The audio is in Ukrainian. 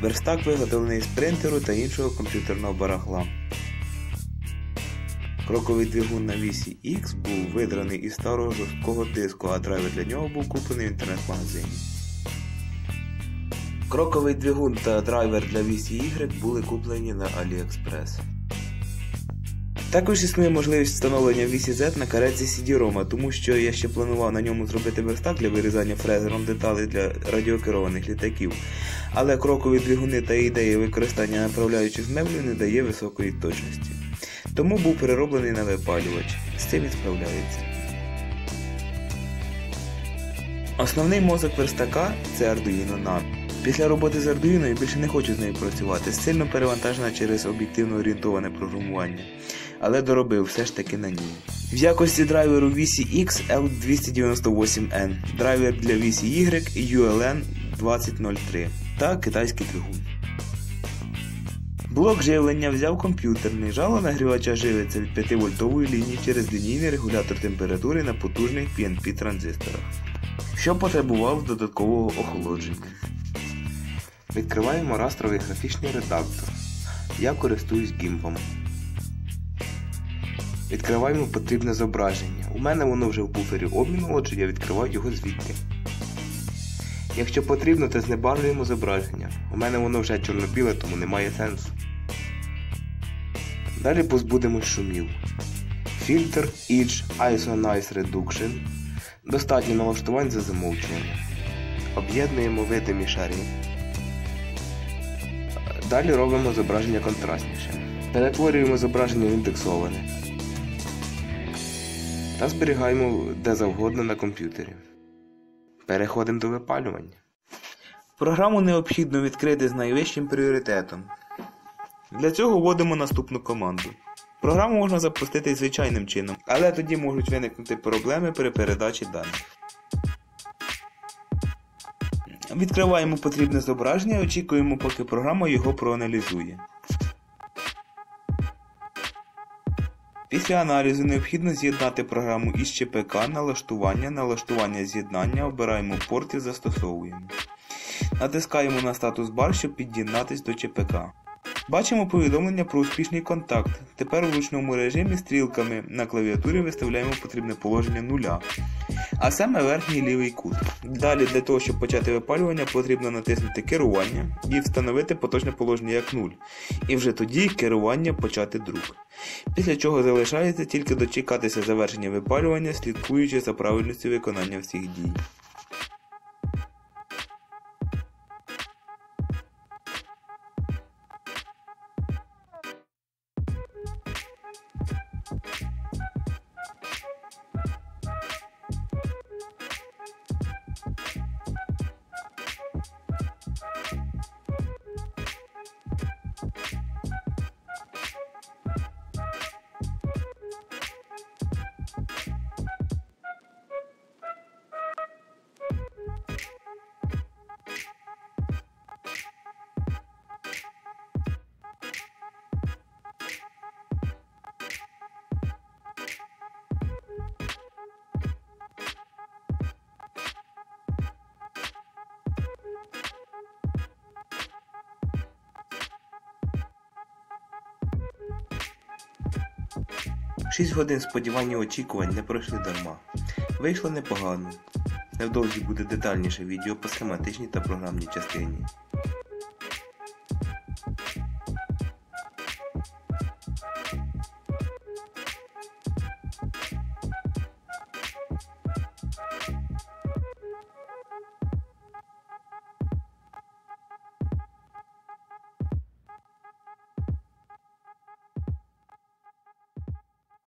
Верстак виготовлений з принтеру та іншого комп'ютерного барахла. Кроковий двигун на вісі X був видраний із старого жорсткого диску, а драйвер для нього був куплений в інтернет-магазині. Кроковий двигун та драйвер для вісі Y були куплені на AliExpress. Також існує можливість встановлення вісі на каретці CD-ROM, тому що я ще планував на ньому зробити верстак для вирізання фрезером деталей для радіокерованих літаків, але крокові двигуни та ідеї використання направляючих меблів не дає високої точності. Тому був перероблений на випалювач. З цим і справляється. Основний мозок верстака це Arduino Nano. Після роботи з Arduino я більше не хочу з нею працювати, сильно перевантажена через об'єктивно орієнтоване програмування, але доробив все ж таки на ній. В якості драйверу вісі X L298N, драйвер для вісі Y ULN 2003 та китайський двигун. Блок живлення взяв комп'ютерний, жало нагрівача живиться від 5 вольтової лінії через лінійний регулятор температури на потужних PNP транзисторах, що потребував додаткового охолодження. Відкриваємо растровий графічний редактор. Я користуюсь гімпом. Відкриваємо потрібне зображення. У мене воно вже в буфері обміну, отже я відкриваю його звідти. Якщо потрібно, то знебарвлюємо зображення. У мене воно вже чорно-біле, тому немає сенсу. Далі позбудемось шумів. Фільтр Edge ISO Noise Reduction. Достатньо налаштувань за замовчування. Об'єднуємо видимі шари. Далі робимо зображення контрастніше. Перетворюємо зображення в індексоване. Та зберігаємо де завгодно на комп'ютері. Переходимо до випалювання. Програму необхідно відкрити з найвищим пріоритетом. Для цього вводимо наступну команду. Програму можна запустити звичайним чином, але тоді можуть виникнути проблеми при передачі даних. Відкриваємо потрібне зображення і очікуємо, поки програма його проаналізує. Після аналізу необхідно з'єднати програму із ЧПК, налаштування, налаштування з'єднання, обираємо порт і застосовуємо. Натискаємо на статус бар, щоб під'єднатись до ЧПК. Бачимо повідомлення про успішний контакт. Тепер у ручному режимі стрілками на клавіатурі виставляємо потрібне положення нуля, а саме верхній лівий кут. Далі для того, щоб почати випалювання, потрібно натиснути керування і встановити поточне положення як 0. І вже тоді керування почати друк. Після чого залишається тільки дочекатися завершення випалювання, слідкуючи за правильністю виконання всіх дій. Шість годин сподівань і очікувань не пройшли дарма. Вийшло непогано. Невдовзі буде детальніше відео по схематичній та програмній частині.